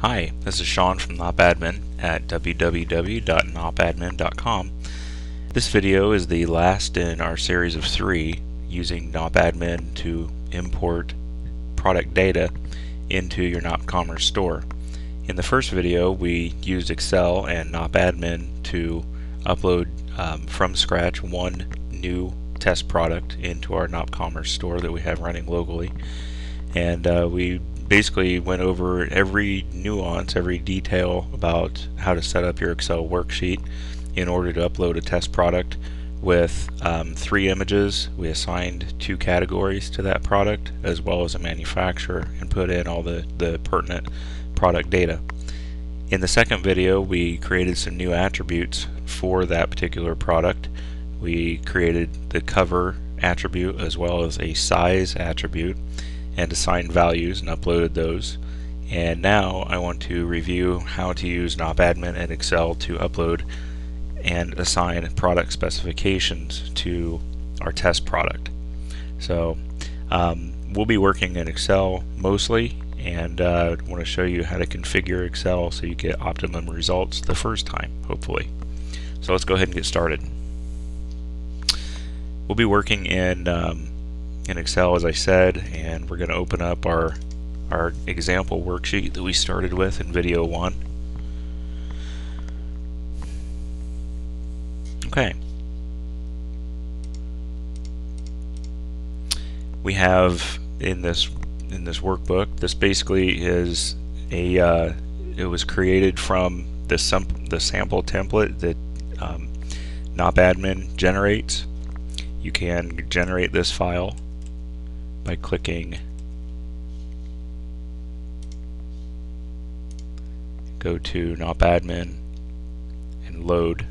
Hi, this is Shawn from NopAdmin at www.nopadmin.com. This video is the last in our series of three using NopAdmin to import product data into your NopCommerce store. In the first video we used Excel and NopAdmin to upload um, from scratch one new test product into our NopCommerce store that we have running locally and uh, we basically went over every nuance, every detail about how to set up your Excel worksheet in order to upload a test product with um, three images. We assigned two categories to that product as well as a manufacturer and put in all the, the pertinent product data. In the second video we created some new attributes for that particular product. We created the cover attribute as well as a size attribute and assigned values and uploaded those. And now I want to review how to use NopAdmin and Excel to upload and assign product specifications to our test product. So um, we'll be working in Excel mostly and uh, I want to show you how to configure Excel so you get optimum results the first time, hopefully. So let's go ahead and get started. We'll be working in um, in Excel as I said and we're going to open up our our example worksheet that we started with in video 1. Okay. We have in this in this workbook this basically is a uh, it was created from the, the sample template that um, NopAdmin generates. You can generate this file by clicking. Go to NopAdmin and load.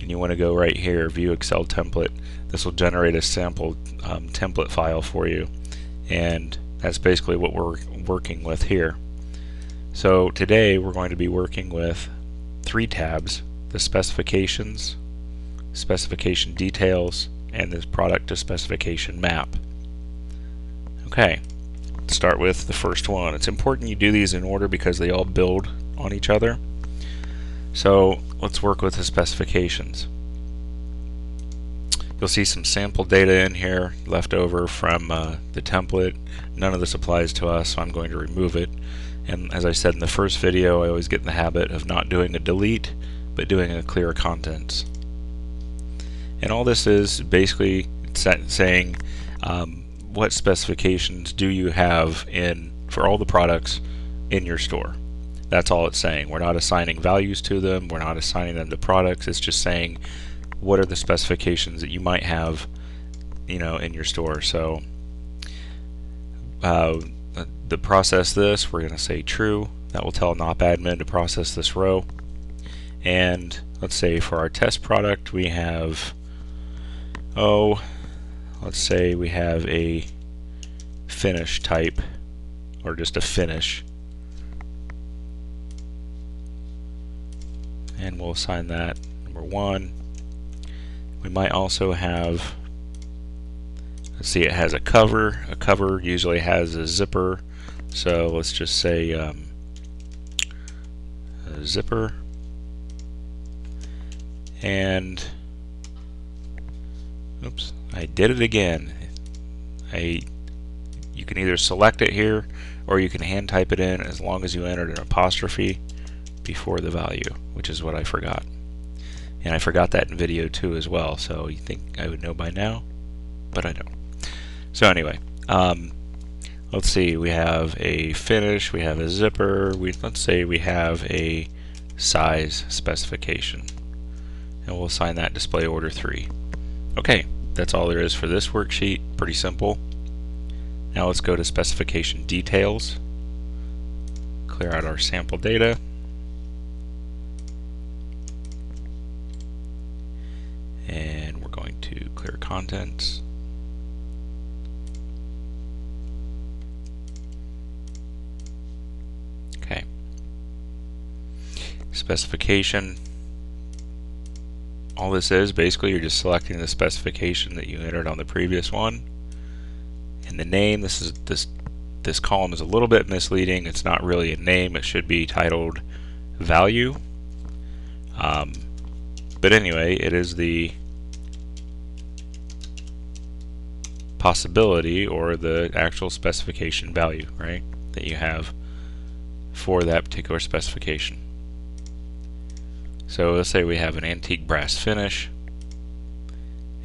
And you want to go right here view Excel template. This will generate a sample um, template file for you. And that's basically what we're working with here. So today we're going to be working with three tabs the specifications specification details and this product to specification map Okay, let's start with the first one. It's important you do these in order because they all build on each other. So let's work with the specifications. You'll see some sample data in here left over from uh, the template. None of this applies to us, so I'm going to remove it. And as I said in the first video, I always get in the habit of not doing a delete, but doing a clear contents. And all this is basically saying um, what specifications do you have in for all the products in your store. That's all it's saying. We're not assigning values to them. We're not assigning them to products. It's just saying what are the specifications that you might have, you know, in your store. So uh, the process this, we're going to say true. That will tell NopAdmin to process this row. And let's say for our test product, we have, oh, let's say we have a finish type or just a finish. And we'll assign that number one. We might also have let's see it has a cover. A cover usually has a zipper. So let's just say um, zipper. And oops I did it again. I you can either select it here or you can hand type it in as long as you entered an apostrophe before the value, which is what I forgot. And I forgot that in video 2 as well, so you think I would know by now, but I don't. So anyway, um, let's see, we have a finish, we have a zipper, we let's say we have a size specification. And we'll assign that display order 3. Okay, that's all there is for this worksheet. Pretty simple. Now let's go to specification details. Clear out our sample data. And we're going to clear contents. Okay. Specification all this is basically you're just selecting the specification that you entered on the previous one and the name this is this this column is a little bit misleading. It's not really a name. It should be titled value. Um, but anyway, it is the possibility or the actual specification value, right, that you have for that particular specification. So let's say we have an antique brass finish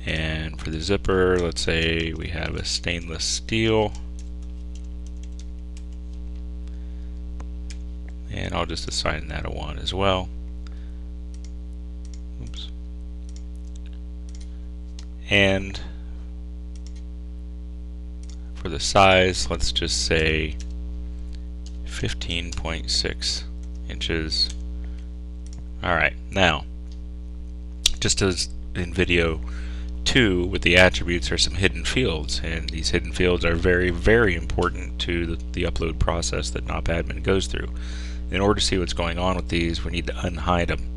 and for the zipper let's say we have a stainless steel and I'll just assign that a 1 as well. Oops. And for the size, let's just say 15.6 inches. Alright, now, just as in video 2 with the attributes are some hidden fields, and these hidden fields are very, very important to the, the upload process that NopAdmin goes through. In order to see what's going on with these, we need to unhide them.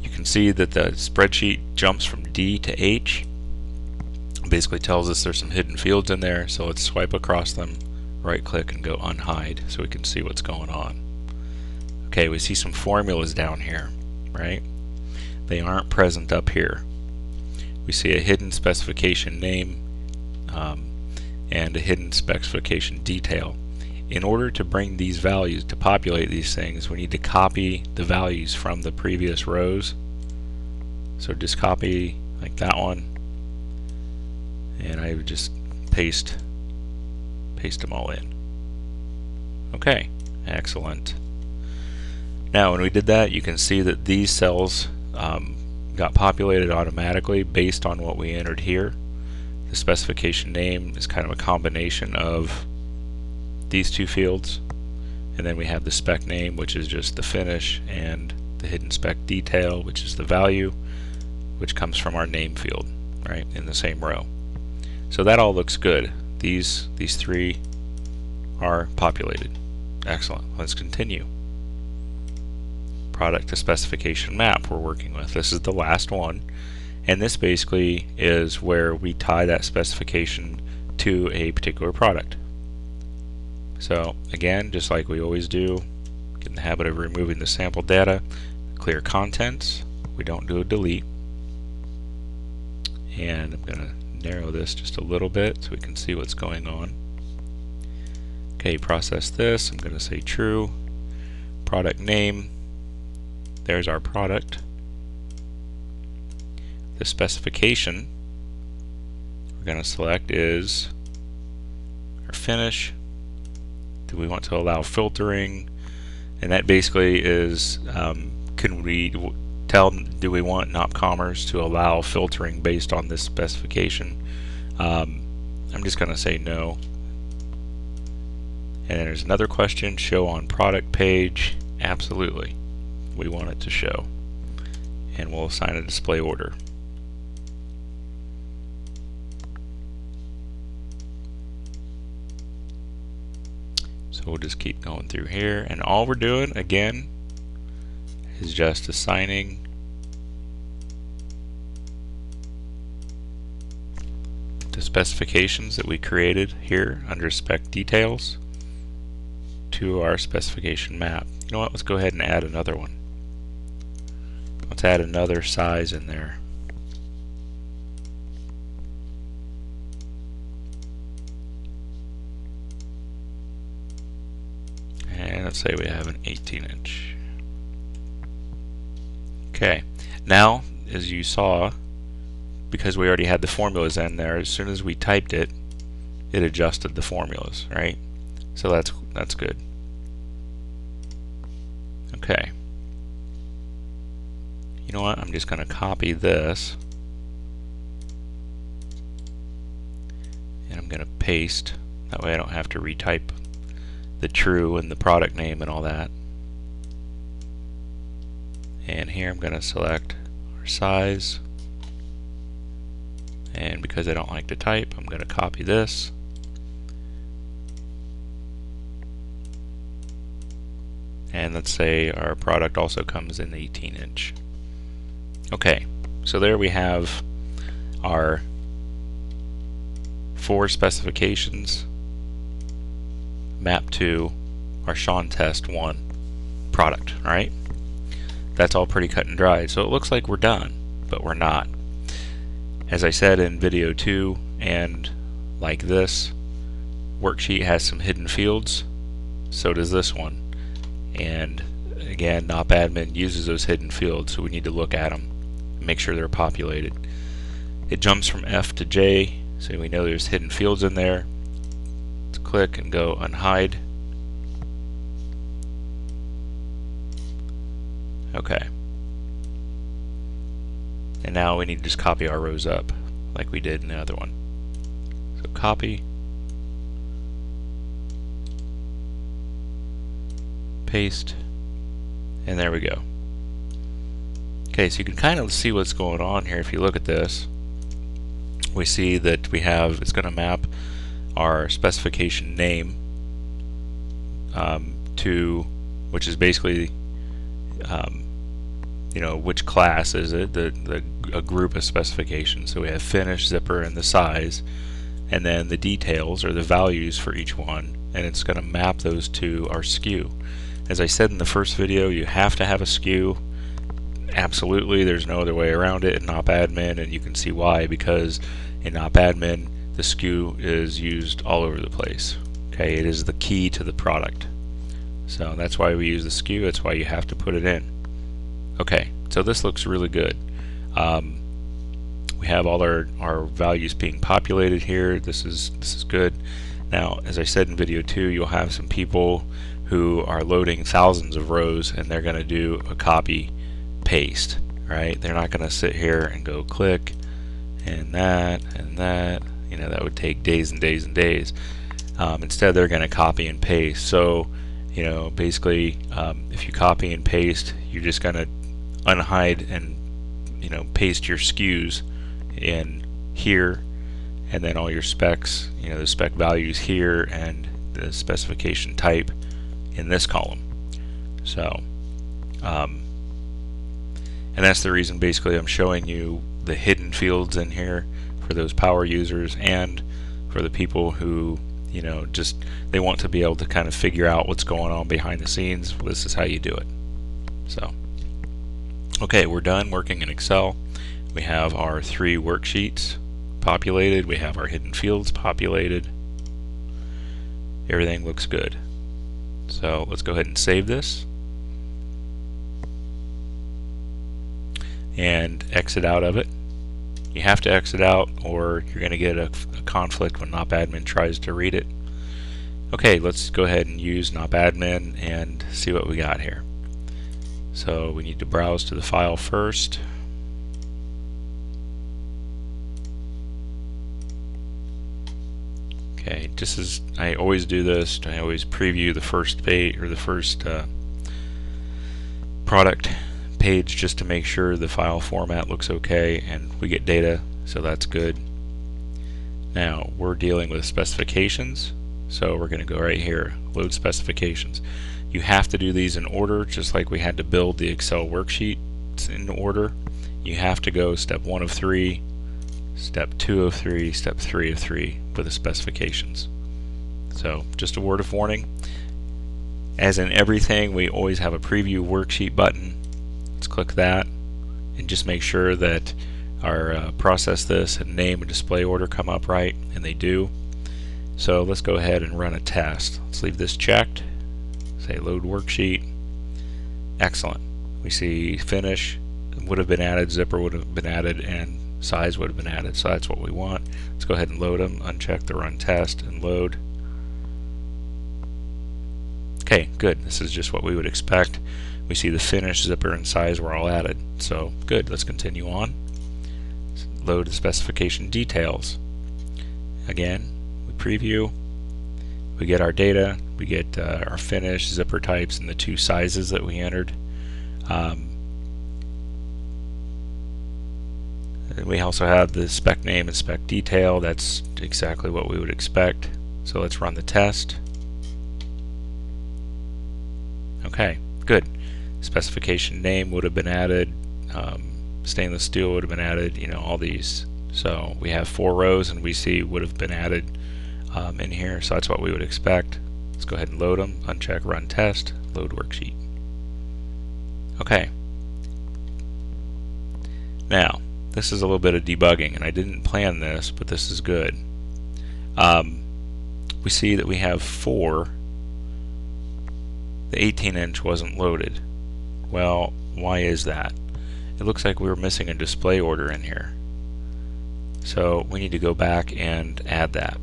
You can see that the spreadsheet jumps from D to H. Basically tells us there's some hidden fields in there, so let's swipe across them, right click and go unhide so we can see what's going on. Okay, we see some formulas down here, right? They aren't present up here. We see a hidden specification name um, and a hidden specification detail in order to bring these values, to populate these things, we need to copy the values from the previous rows. So just copy like that one, and I would just paste, paste them all in. Okay, excellent. Now when we did that, you can see that these cells um, got populated automatically based on what we entered here. The specification name is kind of a combination of these two fields and then we have the spec name which is just the finish and the hidden spec detail which is the value which comes from our name field right in the same row. So that all looks good. These these three are populated. Excellent. Let's continue product to specification map we're working with this is the last one and this basically is where we tie that specification to a particular product so again, just like we always do, get in the habit of removing the sample data, clear contents, we don't do a delete. And I'm going to narrow this just a little bit so we can see what's going on. Okay, process this, I'm going to say true. Product name, there's our product. The specification we're going to select is our finish do we want to allow filtering? And that basically is, um, can we tell, do we want NopCommerce to allow filtering based on this specification? Um, I'm just going to say no. And there's another question, show on product page. Absolutely. We want it to show. And we'll assign a display order. So we'll just keep going through here. And all we're doing, again, is just assigning the specifications that we created here under spec details to our specification map. You know what, let's go ahead and add another one. Let's add another size in there. And let's say we have an 18 inch. Okay, now as you saw, because we already had the formulas in there, as soon as we typed it, it adjusted the formulas, right? So that's that's good. Okay. You know what? I'm just going to copy this. And I'm going to paste. That way I don't have to retype the true and the product name and all that. And here I'm going to select our size. And because I don't like to type, I'm going to copy this. And let's say our product also comes in 18 inch. Okay, so there we have our four specifications map to our Shawn test 1 product, alright? That's all pretty cut and dried. So it looks like we're done, but we're not. As I said in video 2 and like this, worksheet has some hidden fields, so does this one. And again, NopAdmin uses those hidden fields, so we need to look at them, make sure they're populated. It jumps from F to J, so we know there's hidden fields in there. Let's click and go unhide. Okay. And now we need to just copy our rows up like we did in the other one. So copy, paste, and there we go. Okay, so you can kind of see what's going on here if you look at this. We see that we have, it's going to map our specification name um, to, which is basically, um, you know, which class is it, the, the a group of specifications. So we have finish, zipper, and the size, and then the details or the values for each one, and it's going to map those to our SKU. As I said in the first video, you have to have a SKU. Absolutely, there's no other way around it in NopAdmin, and you can see why, because in NopAdmin, the SKU is used all over the place. Okay, it is the key to the product. So that's why we use the SKU, that's why you have to put it in. Okay, so this looks really good. Um, we have all our, our values being populated here. This is this is good. Now, as I said in video two, you'll have some people who are loading thousands of rows and they're going to do a copy paste, right? They're not going to sit here and go click and that and that. You know, that would take days and days and days. Um, instead, they're going to copy and paste. So, you know, basically, um, if you copy and paste, you're just going to unhide and, you know, paste your SKUs in here and then all your specs, you know, the spec values here and the specification type in this column. So, um, and that's the reason basically I'm showing you the hidden fields in here for those power users and for the people who you know just they want to be able to kind of figure out what's going on behind the scenes. This is how you do it. So okay we're done working in Excel. We have our three worksheets populated. We have our hidden fields populated. Everything looks good. So let's go ahead and save this. And exit out of it. You have to exit out or you're going to get a, a conflict when NopAdmin tries to read it. Okay, let's go ahead and use NopAdmin and see what we got here. So we need to browse to the file first. Okay, just as I always do this, I always preview the first page or the first uh, product page just to make sure the file format looks okay and we get data, so that's good. Now we're dealing with specifications, so we're going to go right here, load specifications. You have to do these in order, just like we had to build the Excel worksheet in order. You have to go step one of three, step 2 of 3, step 3 of 3 for the specifications. So just a word of warning. As in everything, we always have a preview worksheet button. Click that and just make sure that our uh, process this and name and display order come up right, and they do. So let's go ahead and run a test. Let's leave this checked. Say load worksheet. Excellent. We see finish would have been added, zipper would have been added, and size would have been added. So that's what we want. Let's go ahead and load them, uncheck the run test and load. Okay, good. This is just what we would expect. We see the finish, zipper, and size were all added. So good, let's continue on. Load the specification details. Again, we preview, we get our data, we get uh, our finish, zipper types, and the two sizes that we entered. Um, we also have the spec name and spec detail. That's exactly what we would expect. So let's run the test. Okay, good. Specification name would have been added. Um, stainless steel would have been added. You know, all these. So we have four rows and we see would have been added um, in here. So that's what we would expect. Let's go ahead and load them, uncheck run test, load worksheet. Okay. Now, this is a little bit of debugging, and I didn't plan this, but this is good. Um, we see that we have four. The 18 inch wasn't loaded. Well, why is that? It looks like we were missing a display order in here. So we need to go back and add that.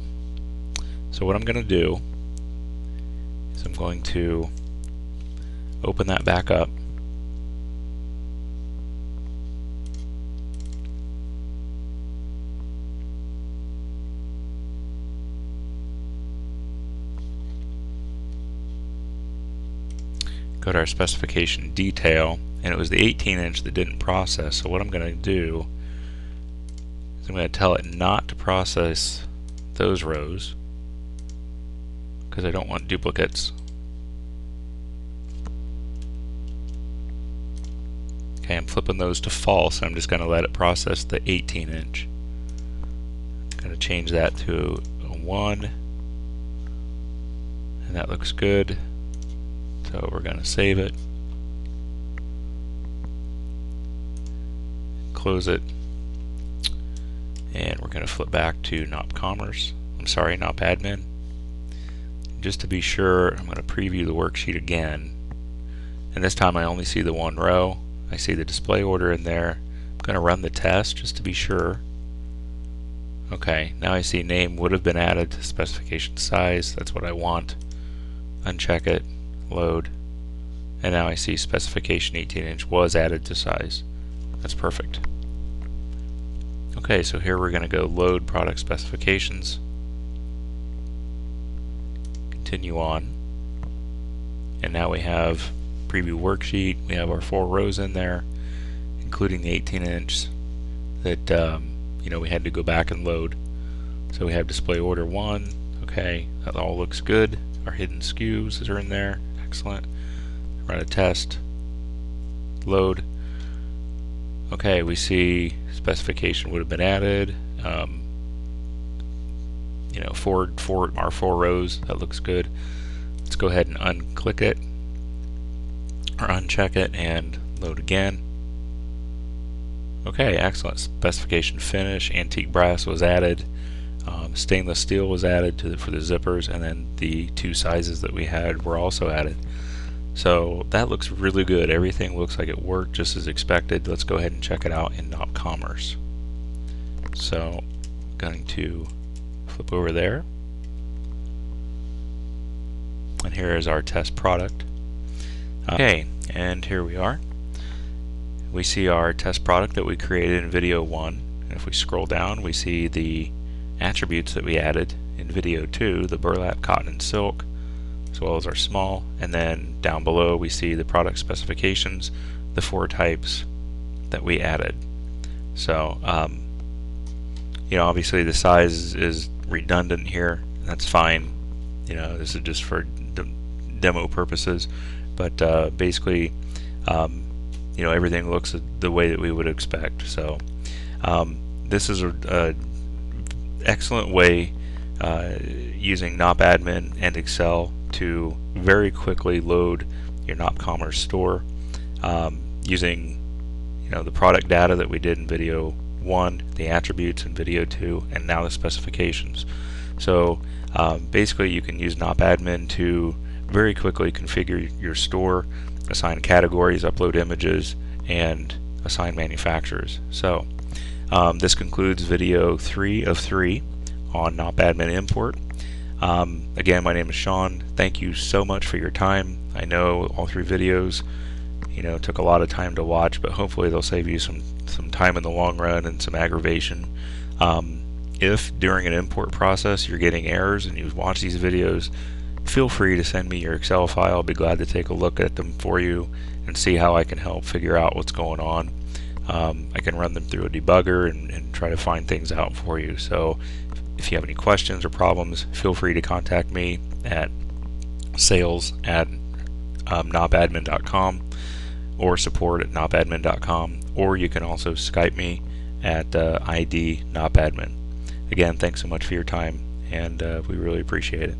So what I'm going to do is I'm going to open that back up to our specification detail and it was the 18 inch that didn't process. So what I'm going to do is I'm going to tell it not to process those rows because I don't want duplicates. Okay I'm flipping those to false I'm just going to let it process the 18 inch. I'm going to change that to a 1 and that looks good so we're going to save it, close it, and we're going to flip back to NOP Commerce. I'm sorry, NOP Admin. Just to be sure, I'm going to preview the worksheet again. And this time I only see the one row. I see the display order in there. I'm going to run the test just to be sure. Okay, now I see name would have been added to specification size. That's what I want. Uncheck it load, and now I see specification 18 inch was added to size. That's perfect. Okay, so here we're going to go load product specifications, continue on, and now we have preview worksheet, we have our four rows in there, including the 18 inch that um, you know we had to go back and load. So we have display order 1, okay, that all looks good. Our hidden SKUs are in there. Excellent. Run a test. Load. Okay, we see specification would have been added. Um, you know, four, four, our four rows. That looks good. Let's go ahead and unclick it or uncheck it and load again. Okay, excellent. Specification finish. Antique brass was added. Um, stainless steel was added to the, for the zippers and then the two sizes that we had were also added. So that looks really good. Everything looks like it worked just as expected. Let's go ahead and check it out in NOP Commerce. So I'm going to flip over there. And here is our test product. Okay, and here we are. We see our test product that we created in video 1. And if we scroll down, we see the attributes that we added in video 2, the burlap, cotton, and silk, as well as our small, and then down below we see the product specifications, the four types that we added. So, um, you know, obviously the size is redundant here. That's fine. You know, this is just for demo purposes, but uh, basically, um, you know, everything looks the way that we would expect. So, um, this is a, a excellent way uh, using NOP Admin and Excel to very quickly load your NOP Commerce store um, using you know the product data that we did in video 1, the attributes in video 2, and now the specifications. So um, basically you can use NOP Admin to very quickly configure your store, assign categories, upload images, and assign manufacturers. So um, this concludes video 3 of 3 on NOP Admin Import. Um, again, my name is Shawn. Thank you so much for your time. I know all three videos, you know, took a lot of time to watch, but hopefully they'll save you some, some time in the long run and some aggravation. Um, if during an import process you're getting errors and you watch these videos, feel free to send me your Excel file. I'll be glad to take a look at them for you and see how I can help figure out what's going on um, I can run them through a debugger and, and, try to find things out for you. So if you have any questions or problems, feel free to contact me at sales at um, nopadmin.com or support at nopadmin.com or you can also Skype me at uh, ID nopadmin. Again, thanks so much for your time and uh, we really appreciate it.